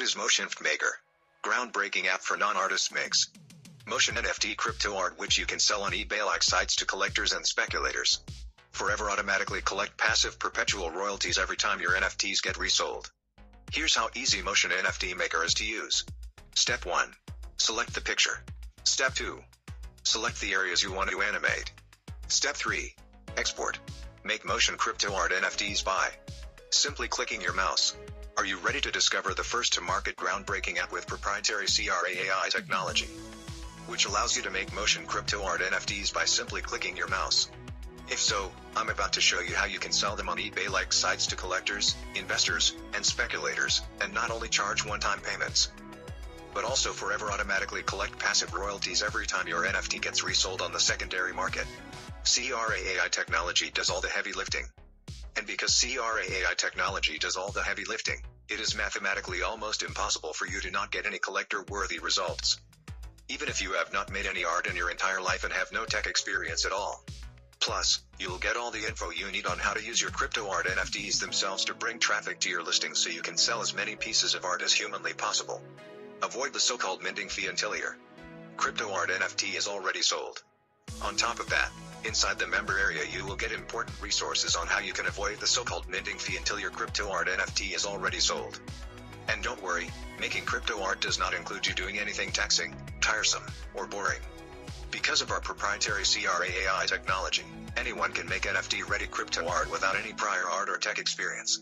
What is Motion Maker? Groundbreaking app for non-artists makes. Motion NFT crypto art which you can sell on eBay like sites to collectors and speculators. Forever automatically collect passive perpetual royalties every time your NFTs get resold. Here's how easy Motion NFT Maker is to use. Step 1. Select the picture. Step 2. Select the areas you want to animate. Step 3. Export. Make motion crypto art NFTs by simply clicking your mouse. Are you ready to discover the first to market groundbreaking app with proprietary CRAAI technology? Which allows you to make motion crypto art NFTs by simply clicking your mouse. If so, I'm about to show you how you can sell them on eBay like sites to collectors, investors, and speculators, and not only charge one-time payments, but also forever automatically collect passive royalties every time your NFT gets resold on the secondary market. CRAAI technology does all the heavy lifting. And because CRAAI technology does all the heavy lifting, it is mathematically almost impossible for you to not get any collector worthy results. Even if you have not made any art in your entire life and have no tech experience at all. Plus, you'll get all the info you need on how to use your crypto art NFTs themselves to bring traffic to your listing so you can sell as many pieces of art as humanly possible. Avoid the so-called minting fee until your crypto art NFT is already sold. On top of that, inside the member area you will get important resources on how you can avoid the so-called minting fee until your crypto art NFT is already sold. And don't worry, making crypto art does not include you doing anything taxing, tiresome, or boring. Because of our proprietary CRAAI technology, anyone can make NFT ready crypto art without any prior art or tech experience.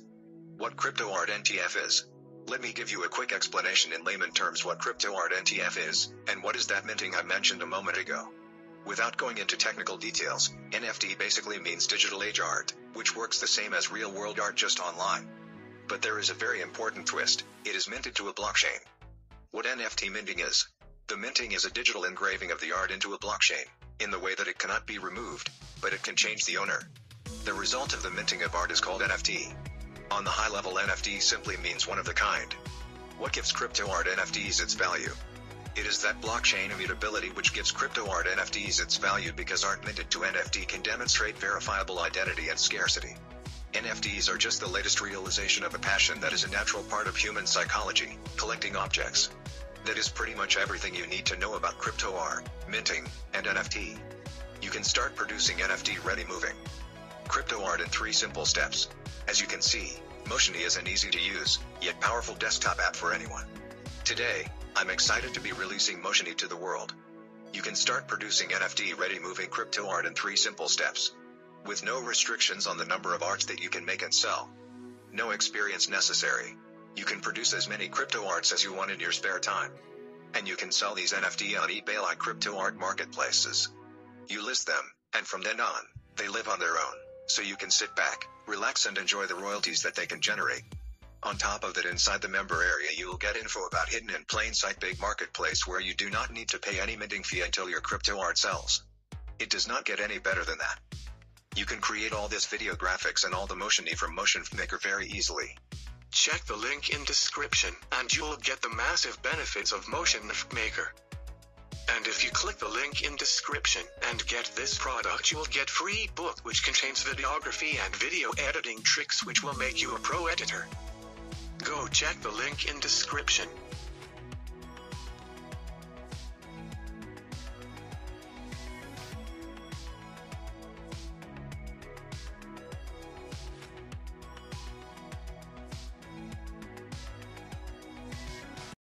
What crypto art NTF is? Let me give you a quick explanation in layman terms what crypto art NTF is, and what is that minting I mentioned a moment ago. Without going into technical details, NFT basically means digital age art, which works the same as real world art just online. But there is a very important twist it is minted to a blockchain. What NFT minting is? The minting is a digital engraving of the art into a blockchain, in the way that it cannot be removed, but it can change the owner. The result of the minting of art is called NFT. On the high level, NFT simply means one of the kind. What gives crypto art NFTs its value? It is that blockchain immutability which gives crypto art NFTs its value because art minted to NFT can demonstrate verifiable identity and scarcity. NFTs are just the latest realization of a passion that is a natural part of human psychology, collecting objects. That is pretty much everything you need to know about crypto art, minting, and NFT. You can start producing NFT ready moving crypto art in three simple steps. As you can see, Motiony is an easy to use, yet powerful desktop app for anyone. Today, I'm excited to be releasing Motiony to the world. You can start producing NFT ready moving crypto art in three simple steps. With no restrictions on the number of arts that you can make and sell. No experience necessary. You can produce as many crypto arts as you want in your spare time. And you can sell these NFT on eBay like crypto art marketplaces. You list them, and from then on, they live on their own, so you can sit back, relax and enjoy the royalties that they can generate. On top of that inside the member area you will get info about hidden in plain sight big marketplace where you do not need to pay any minting fee until your crypto art sells. It does not get any better than that. You can create all this video graphics and all the motiony from Motion Maker very easily. Check the link in description and you'll get the massive benefits of Motion Maker. And if you click the link in description and get this product you'll get free book which contains videography and video editing tricks which will make you a pro editor. Go check the link in description.